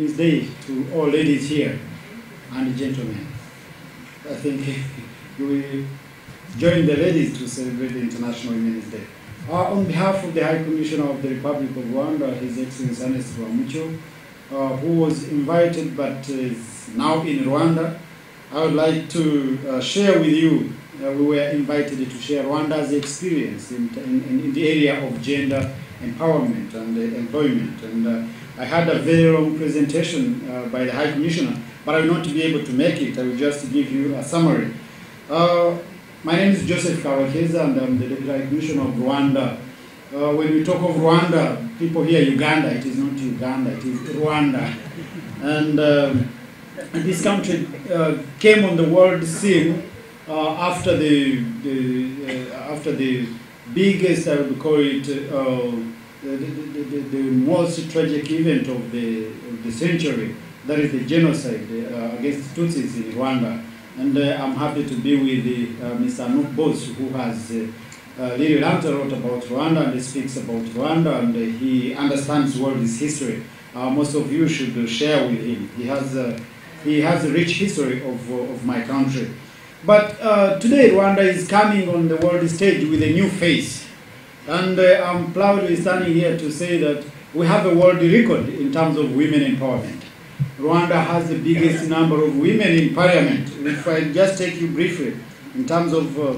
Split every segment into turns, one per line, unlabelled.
Day to all ladies here and gentlemen. I think we join the ladies to celebrate International Women's Day. Uh, on behalf of the High Commissioner of the Republic of Rwanda, His Excellency Ernest Rwamucyo, uh, who was invited but is now in Rwanda, I would like to uh, share with you, uh, we were invited to share Rwanda's experience in, in, in the area of gender empowerment and employment. And uh, I had a very long presentation uh, by the High Commissioner, but I will not be able to make it. I will just give you a summary. Uh, my name is Joseph Kawakeza, and I'm the Deputy High Commissioner of Rwanda. Uh, when we talk of Rwanda, people hear Uganda. It is not Uganda, it is Rwanda. And um, this country uh, came on the world scene uh, after the, the uh, after the biggest, I would call it, uh, the, the, the, the most tragic event of the, of the century, that is the genocide uh, against Tutsis in Rwanda. And uh, I'm happy to be with uh, Mr. Anouk Bos, who has uh, uh, really learned a lot about Rwanda and he speaks about Rwanda and uh, he understands world history. Uh, most of you should share with him. He has, he has a rich history of, of my country. But today Rwanda is coming on the world stage with a new face. And uh, I'm proudly standing here to say that we have a world record in terms of women empowerment. Rwanda has the biggest number of women in parliament. If I just take you briefly, in terms of uh,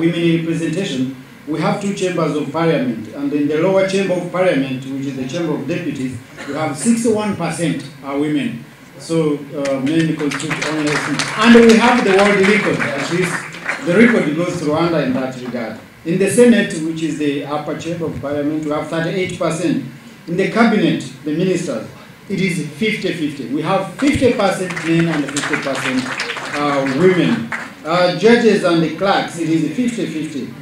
women representation, we have two chambers of parliament. And in the lower chamber of parliament, which is the chamber of deputies, we have 61% are women. So uh, men constitute only And we have the world record, at least the record goes to Rwanda in that regard. In the Senate, which is the upper chamber of parliament, we have 38%. In the cabinet, the ministers, it is 50-50. We have 50% men and 50% uh, women. Uh, judges and the clerks, it is 50-50.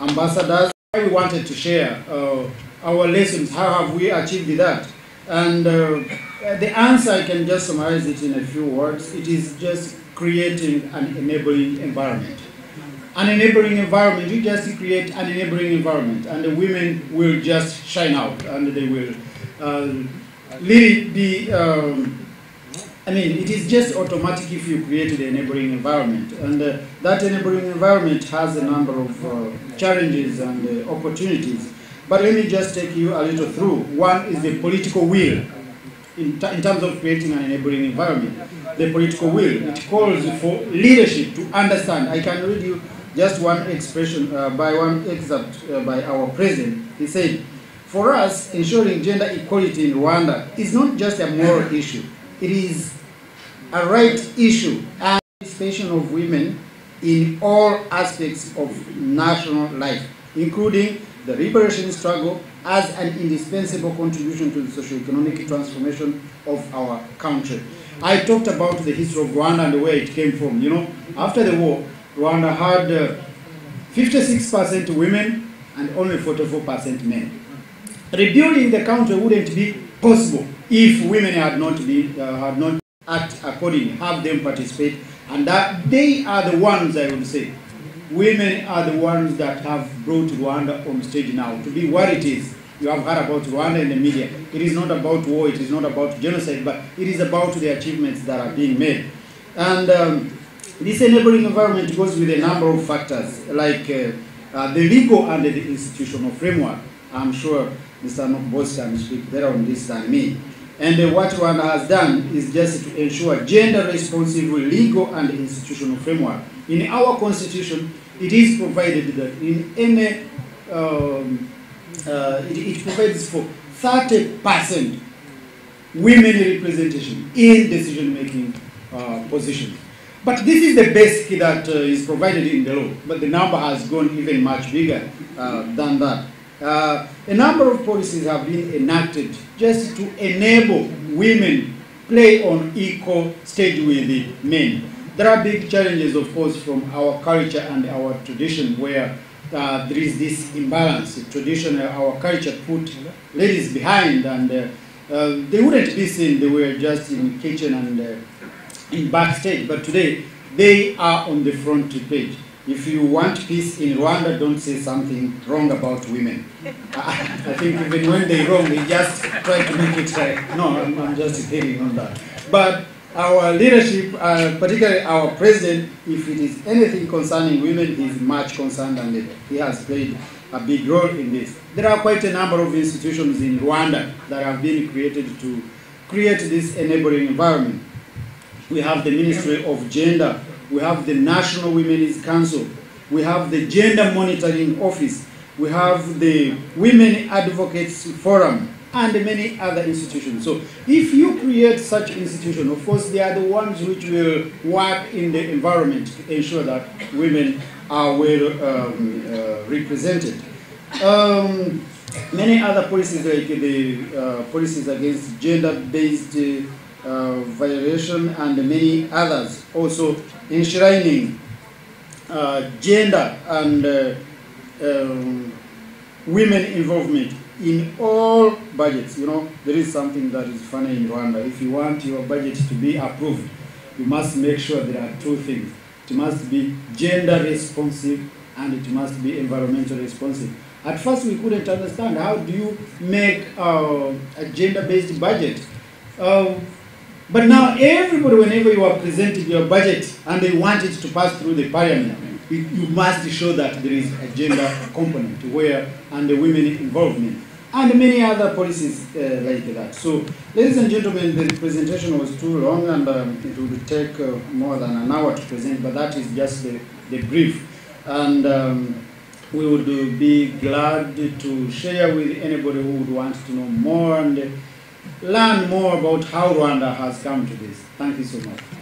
Ambassadors, we wanted to share uh, our lessons. How have we achieved that? And uh, the answer, I can just summarize it in a few words. It is just creating an enabling environment. An enabling environment, you just create an enabling environment, and the women will just shine out, and they will uh, really be. Um, I mean, it is just automatic if you create the enabling environment, and uh, that enabling environment has a number of uh, challenges and uh, opportunities. But let me just take you a little through. One is the political will in, in terms of creating an enabling environment. The political will, it calls for leadership to understand. I can read you just one expression uh, by one excerpt uh, by our president. He said, For us, ensuring gender equality in Rwanda is not just a moral issue, it is a right issue and participation of women in all aspects of national life, including the liberation struggle as an indispensable contribution to the socio-economic transformation of our country. I talked about the history of Rwanda and where it came from. You know, after the war, Rwanda had uh, 56% women and only 44% men. Rebuilding the country wouldn't be possible if women had not be uh, had not act accordingly, have them participate, and that they are the ones I would say. Women are the ones that have brought Rwanda on stage now to be what it is. You have heard about Rwanda in the media. It is not about war, it is not about genocide, but it is about the achievements that are being made. And um, this enabling environment goes with a number of factors, like uh, uh, the legal and the institutional framework. I'm sure Mr. Nokbos can speak better on this than me. And uh, what one has done is just to ensure gender responsive legal and institutional framework. In our constitution, it is provided that in any, um, uh, it, it provides for 30% women representation in decision-making uh, positions. But this is the basic that uh, is provided in the law, but the number has gone even much bigger uh, than that. Uh, a number of policies have been enacted just to enable women play on equal stage with the men. There are big challenges, of course, from our culture and our tradition where uh, there is this imbalance. Tradition, uh, our culture put ladies behind and uh, uh, they wouldn't be seen, they were just in kitchen and uh, in backstage, but today they are on the front page. if you want peace in Rwanda, don't say something wrong about women. I, think even when they wrong, they just try to make it right. No, I'm, I'm just kidding on that. But our leadership, uh, particularly our president, if it is anything concerning women, is much concerned and he has played a big role in this. There are quite a number of institutions in Rwanda that have been created to create this enabling environment. We have the Ministry of Gender, we have the National Women's Council, we have the Gender Monitoring Office, we have the Women Advocates Forum, and many other institutions. So if you create such institution, of course, they are the ones which will work in the environment to ensure that women are well um, uh, represented. Um, many other policies like the uh, policies against gender-based uh, violation and many others also enshrining uh, gender and uh, um, women involvement in all budgets. You know, there is something that is funny in Rwanda. If you want your budget to be approved, you must make sure there are two things. It must be gender responsive and it must be environmental responsive. At first, we couldn't understand how do you make uh, a gender-based budget. Uh, but now everybody, whenever you are presenting your budget and they want it to pass through the parliament, you must show that there is a gender component where and the women involvement and many other policies uh, like that. So, ladies and gentlemen, the presentation was too long and um, it would take uh, more than an hour to present, but that is just the, the brief. And um, we would be glad to share with anybody who would want to know more and learn more about how Rwanda has come to this. Thank you so much.